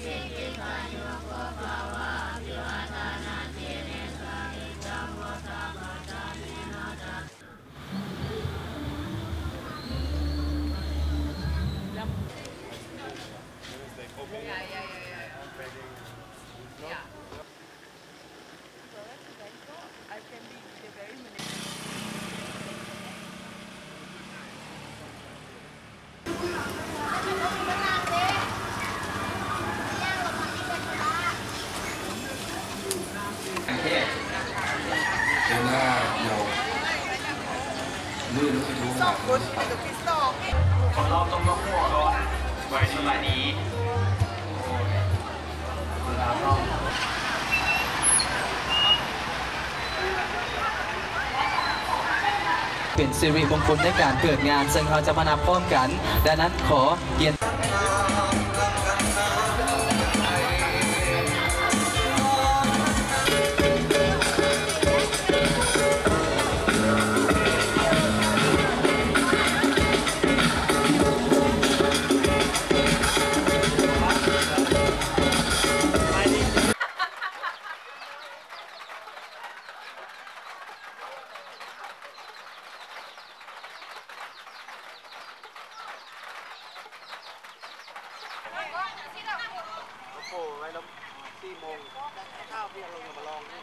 Amen. มือไม่รู้สองคุณดูพิสโต้เราต้องมาหัวก่อนไว้สบายดีเราต้องเป็นสิริมงคลในการเกิดงาน ซึ่งเราจะมานับพร้อมกัน ดังนั้นขอเกียร โอ้โหไว้แล้วสี่โมงข้าวเพียงลงมาลองนี่